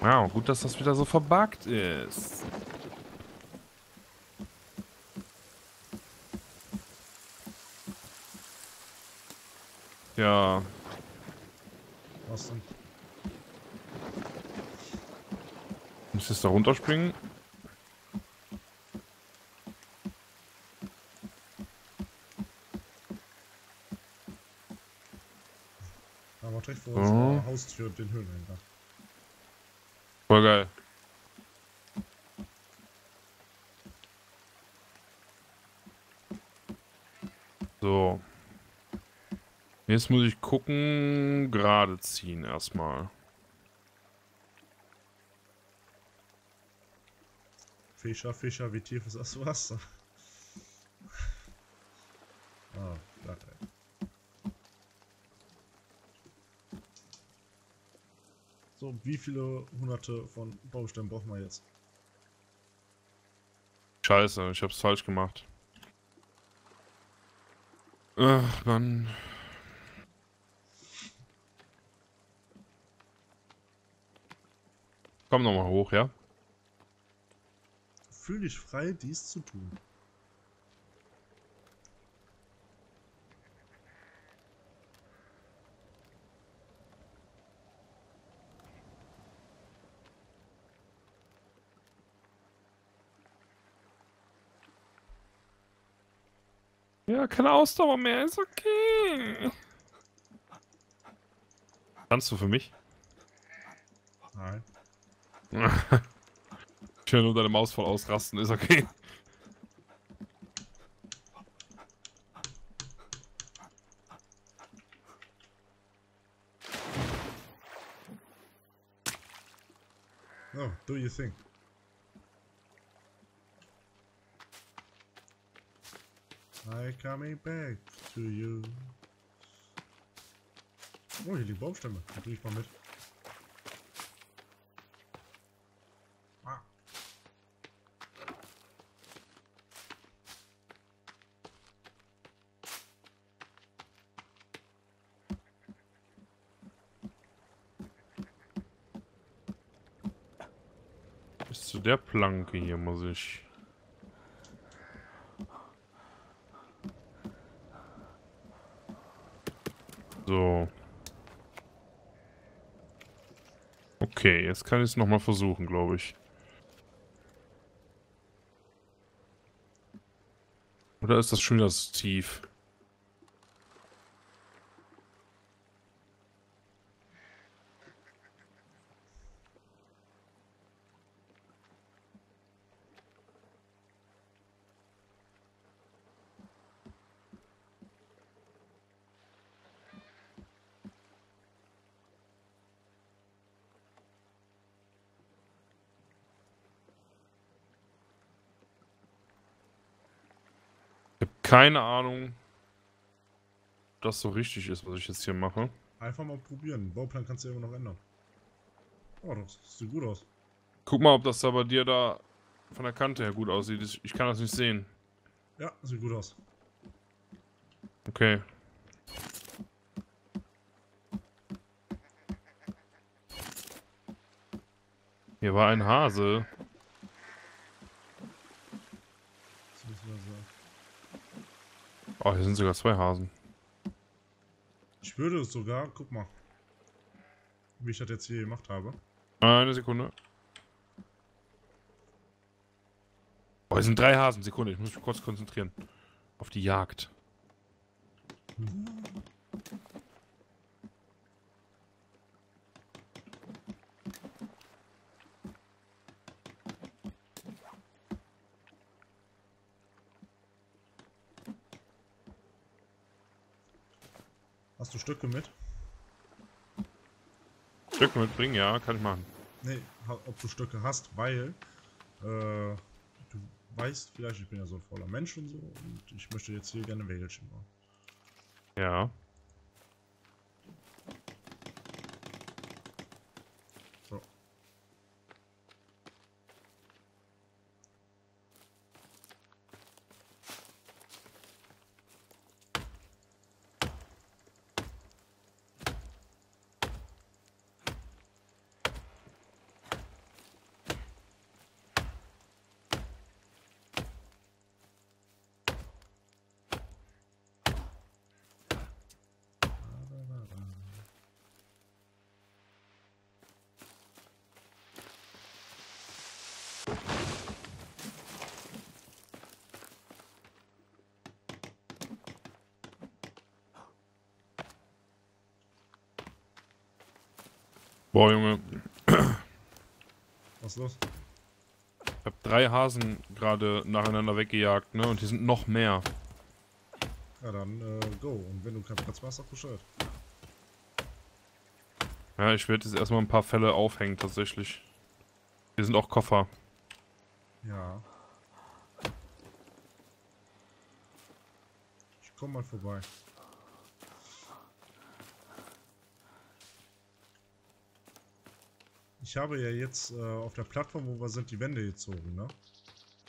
Ja, gut, dass das wieder so verbuggt ist. Ja. Was denn? Muss jetzt da runterspringen? Da war direkt vor unserer Haustür den Höhlenhändler. Voll geil. So. Jetzt muss ich gucken, gerade ziehen erstmal. Fischer, Fischer, wie tief ist das Wasser? ah, glatt, ey. So, wie viele hunderte von Bausteinen brauchen wir jetzt? Scheiße, ich hab's falsch gemacht. Ach, Mann. Komm nochmal hoch, ja? Fühl dich frei, dies zu tun. Ja, keine Ausdauer mehr, ist okay. Kannst du für mich? Nein. Schön nur deine Maus voll ausrasten, ist okay. Oh, do you think? I coming back to you. Oh, hier liegen Baumstämme. Da bring ich mal mit. Ah. Bis zu der Planke hier muss ich. So. Okay, jetzt kann ich es nochmal versuchen, glaube ich. Oder ist das schon wieder so tief? Keine Ahnung, ob das so richtig ist, was ich jetzt hier mache. Einfach mal probieren. Den Bauplan kannst du ja immer noch ändern. Oh, das sieht gut aus. Guck mal, ob das da bei dir da von der Kante her gut aussieht. Ich- Ich kann das nicht sehen. Ja, sieht gut aus. Okay. Hier war ein Hase. Oh, hier sind sogar zwei Hasen. Ich würde es sogar, guck mal, wie ich das jetzt hier gemacht habe. Eine Sekunde. Oh, hier sind drei Hasen. Sekunde, ich muss mich kurz konzentrieren. Auf die Jagd. Hast du Stücke mit? Stück mitbringen, ja, kann ich machen. Nee, ob du Stöcke hast, weil äh, du weißt vielleicht, ich bin ja so ein fauler Mensch und so und ich möchte jetzt hier gerne Wägelchen bauen. Ja. Boah, Junge. Was ist los? Ich hab drei Hasen gerade nacheinander weggejagt, ne? Und die sind noch mehr. Ja, dann äh, go. Und wenn du keinen Platz hast, sag Bescheid. Ja, ich werde jetzt erstmal ein paar Fälle aufhängen, tatsächlich. Hier sind auch Koffer. Ja. Ich komm mal vorbei. Ich habe ja jetzt äh, auf der Plattform, wo wir sind, die Wände gezogen, ne?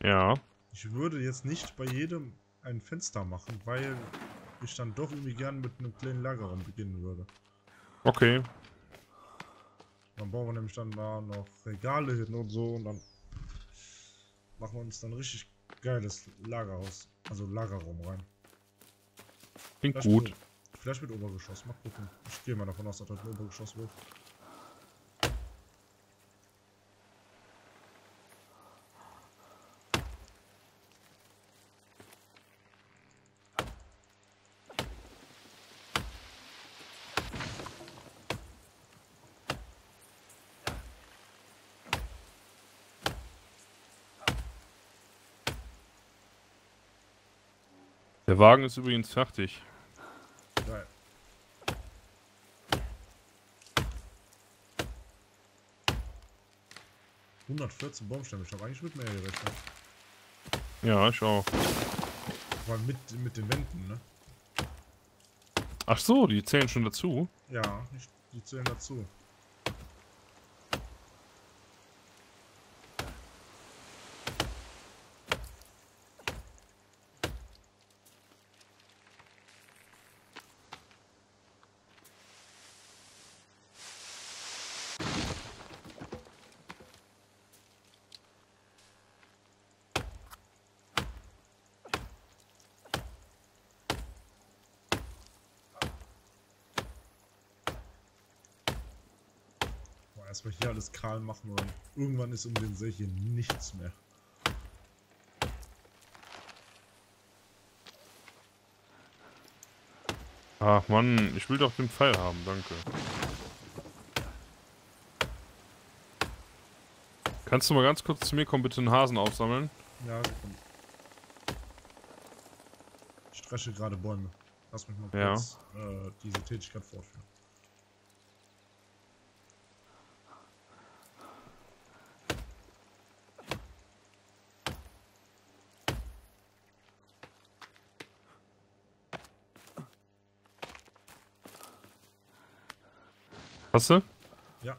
Ja. Ich würde jetzt nicht bei jedem ein Fenster machen, weil ich dann doch irgendwie gern mit einem kleinen Lagerraum beginnen würde. Okay. Dann bauen wir nämlich dann da noch Regale hin und so und dann machen wir uns dann richtig geiles Lagerhaus, also Lagerraum rein. Klingt Vielleicht gut. Mit, vielleicht mit Obergeschoss, mal gucken. Ich gehe mal davon aus, dass das ein Obergeschoss wird. Der Wagen ist übrigens fertig. Geil. ...114 Baumstämme. Ich habe eigentlich mit mehr gerechnet. Ja, ich auch. Allem mit, mit den Wänden, ne? Ach so, die zählen schon dazu. Ja, ich, die zählen dazu. Erstmal hier alles kahl machen und irgendwann ist um den See hier nichts mehr. Ach Mann, ich will doch den Pfeil haben, danke. Kannst du mal ganz kurz zu mir kommen, bitte einen Hasen aufsammeln? Ja, komm. Ich stresche gerade Bäume. Lass mich mal Ja. kurz äh, diese Tätigkeit fortführen. Hast du? Ja.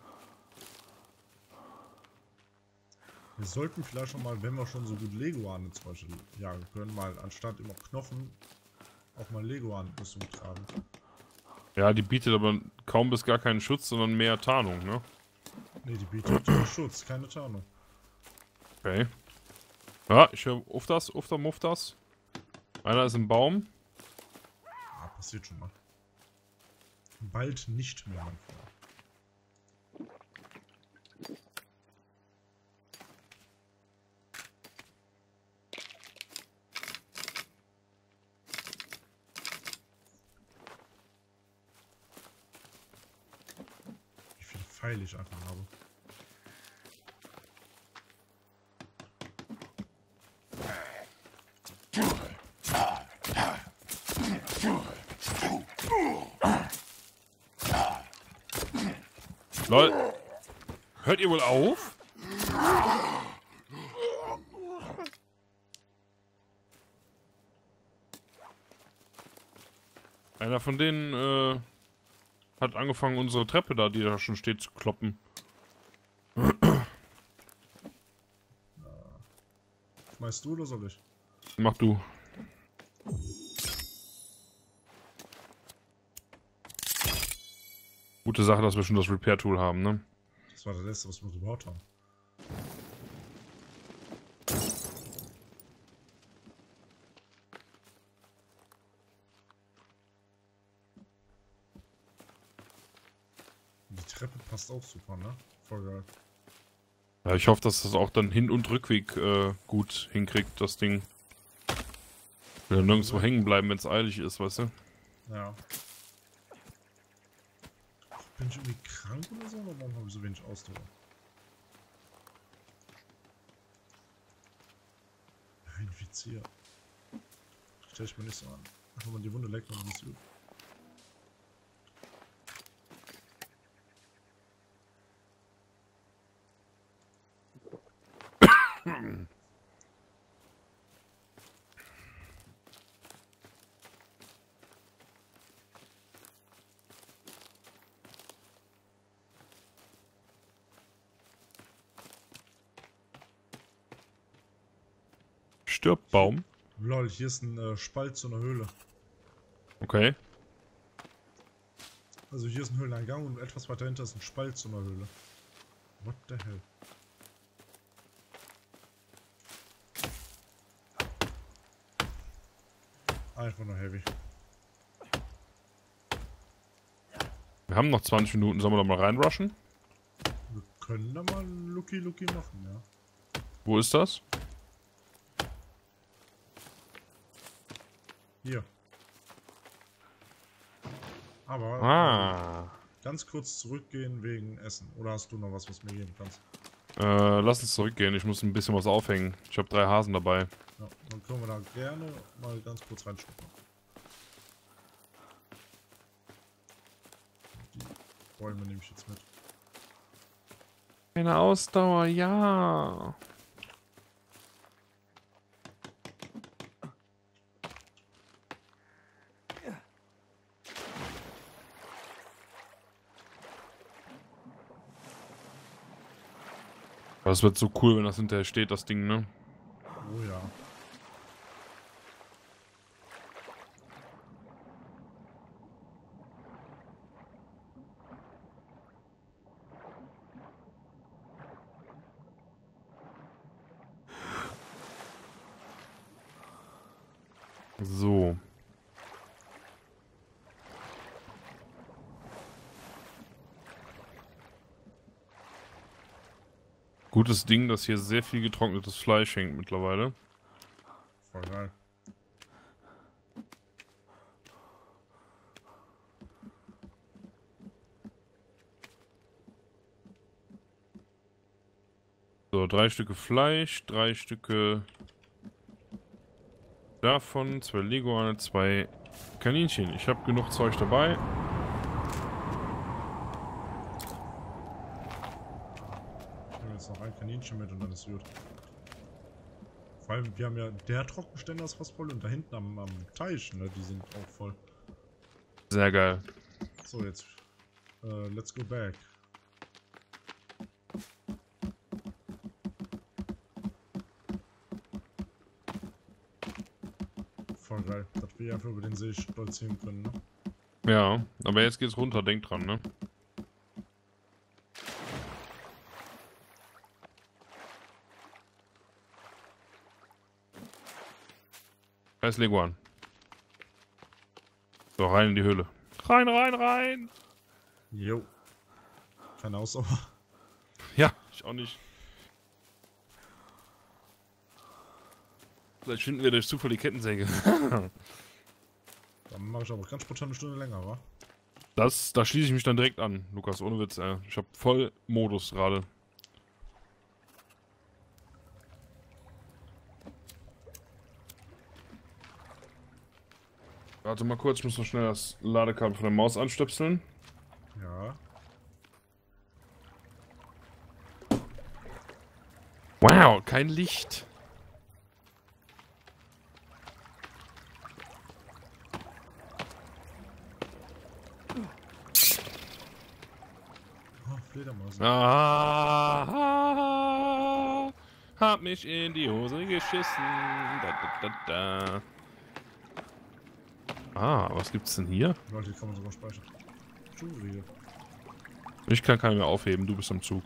Wir sollten vielleicht schon mal, wenn wir schon so gut Leguane zum Beispiel jagen können, mal anstatt immer Knochen auch mal Leguan-Rüstung tragen. Ja, die bietet aber kaum bis gar keinen Schutz, sondern mehr Tarnung, ne? Ne, die bietet nur Schutz, keine Tarnung. Okay. Ja, ich höre auf das, auf der Muff das. Einer ist im Baum. Ah, passiert schon mal. Bald nicht mehr, mein Freund. Pfeile ich einfach habe. Lol. Hört ihr wohl auf? Einer von denen äh, hat angefangen, unsere Treppe da, die da schon steht, zu kloppen. Schmeißt du oder soll ich? Mach du. Gute Sache, dass wir schon das Repair-Tool haben, ne? Das war das letzte, was wir gebaut haben. Die Treppe passt auch super, ne? Voll geil. Ja, ich hoffe, dass das auch dann Hin- und Rückweg äh, gut hinkriegt, das Ding. Will ja nirgendwo hängen bleiben, wenn es eilig ist, weißt du? Ja. Bin ich irgendwie krank oder so? Oder warum habe ich so wenig Ausdauer? Infiziert. Stell ich mir nicht so an. Einfach mal die Wunde leckt dann ist gut. Stirb, Baum. Lol, hier ist ein äh, Spalt zu einer Höhle. Okay. Also hier ist ein Höhleneingang und etwas weiter hinter ist ein Spalt zu einer Höhle. What the hell? Einfach nur heavy. Wir haben noch 20 Minuten, sollen wir da mal reinrushen? Wir können da mal Lucky Lucky machen, ja. Wo ist das? Hier. Aber Ah. äh, ganz kurz zurückgehen wegen Essen. Oder hast du noch was, was mir geben kannst? Äh, lass uns zurückgehen. Ich muss ein bisschen was aufhängen. Ich habe drei Hasen dabei. Ja, dann können wir da gerne mal ganz kurz reinschnuppern. Die Bäume nehme ich jetzt mit. Eine Ausdauer, ja. Das wird so cool, wenn das hinterher steht, das Ding, ne? Oh ja. So. Gutes Ding, dass hier sehr viel getrocknetes Fleisch hängt mittlerweile. Voll geil. So, drei Stücke Fleisch, drei Stücke davon, zwei Leguane, zwei Kaninchen. Ich habe genug Zeug dabei. Ich nehme jetzt noch ein Kaninchen mit und dann ist gut. Vor allem, wir haben ja, der Trockenständer ist fast voll und da hinten am, am Teich, ne, die sind auch voll. Sehr geil. So, jetzt, äh, let's go back. Voll geil, dass wir einfach über den See stolzieren können, ne? Ja, aber jetzt geht's runter, denk dran, ne? Ist Leguan. So, rein in die Höhle. Rein, rein, rein! Jo. Keine Ausdauer. Ja, ich auch nicht. Vielleicht finden wir durch Zufall die Kettensäge. Dann mache ich aber ganz spontan eine Stunde länger, wa? Das, da schließe ich mich dann direkt an, Lukas, ohne Witz, ey. Ich hab voll Modus gerade. Warte mal kurz, ich muss noch schnell das Ladekabel von der Maus anstöpseln. Ja. Wow, kein Licht. Oh, Fledermaus. Ah, hab mich in die Hose geschissen. Da, da, da, da. Ah, was gibt's denn hier? Leute, die kann man sogar speichern. Ich kann keinen mehr aufheben, du bist am Zug.